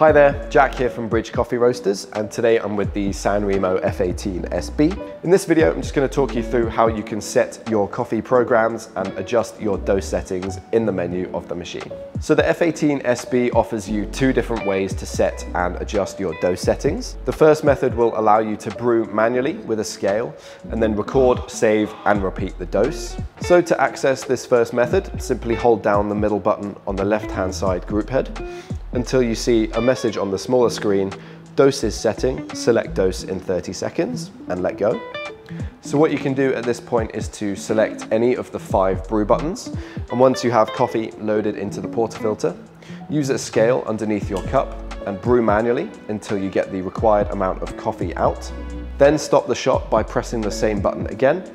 Hi there, Jack here from Bridge Coffee Roasters, and today I'm with the Sanremo F18 SB. In this video, I'm just going to talk you through how you can set your coffee programs and adjust your dose settings in the menu of the machine. So the F18 SB offers you two different ways to set and adjust your dose settings. The first method will allow you to brew manually with a scale and then record, save and repeat the dose. So to access this first method, simply hold down the middle button on the left hand side group head until you see a message on the smaller screen, doses setting, select dose in 30 seconds and let go. So what you can do at this point is to select any of the five brew buttons. And once you have coffee loaded into the portafilter, use a scale underneath your cup and brew manually until you get the required amount of coffee out. Then stop the shot by pressing the same button again,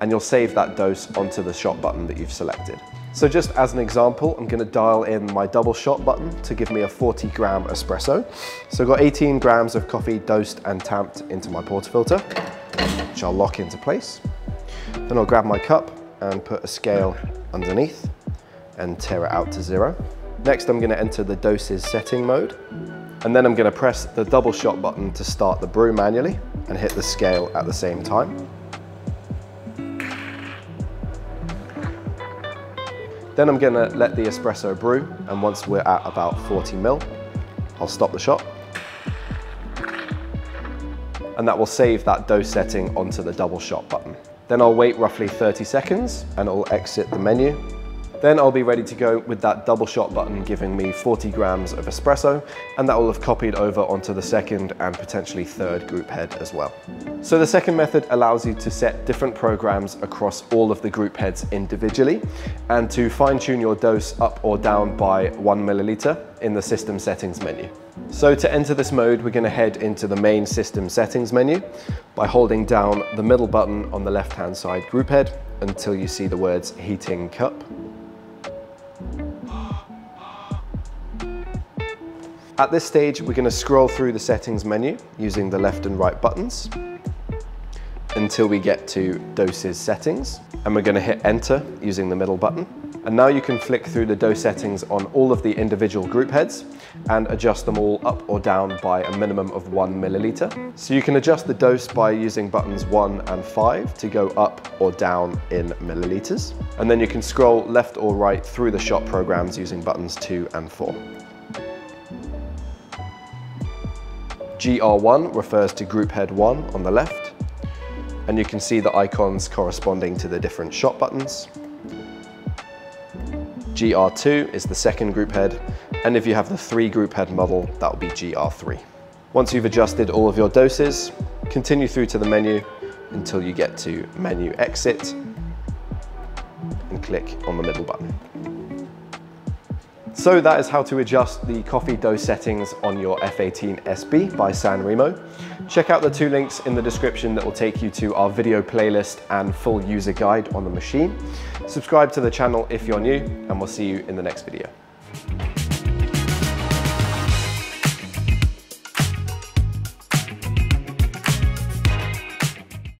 and you'll save that dose onto the shot button that you've selected. So just as an example, I'm gonna dial in my double shot button to give me a 40 gram espresso. So I've got 18 grams of coffee dosed and tamped into my portafilter, which I'll lock into place. Then I'll grab my cup and put a scale underneath and tare it out to zero. Next, I'm gonna enter the doses setting mode. And then I'm gonna press the double shot button to start the brew manually and hit the scale at the same time. Then I'm gonna let the espresso brew, and once we're at about 40 mil, I'll stop the shot. And that will save that dose setting onto the double shot button. Then I'll wait roughly 30 seconds and it'll exit the menu then I'll be ready to go with that double shot button giving me 40 grams of espresso and that will have copied over onto the second and potentially third group head as well. So the second method allows you to set different programs across all of the group heads individually and to fine tune your dose up or down by one milliliter in the system settings menu. So to enter this mode, we're gonna head into the main system settings menu by holding down the middle button on the left-hand side group head until you see the words heating cup. At this stage, we're gonna scroll through the settings menu using the left and right buttons until we get to doses settings. And we're gonna hit enter using the middle button. And now you can flick through the dose settings on all of the individual group heads and adjust them all up or down by a minimum of one milliliter. So you can adjust the dose by using buttons one and five to go up or down in milliliters. And then you can scroll left or right through the shot programs using buttons two and four. GR1 refers to group head 1 on the left, and you can see the icons corresponding to the different shot buttons. GR2 is the second group head, and if you have the three group head model, that will be GR3. Once you've adjusted all of your doses, continue through to the menu until you get to menu exit and click on the middle button. So that is how to adjust the coffee dose settings on your F18 SB by Sanremo. Check out the two links in the description that will take you to our video playlist and full user guide on the machine. Subscribe to the channel if you're new and we'll see you in the next video.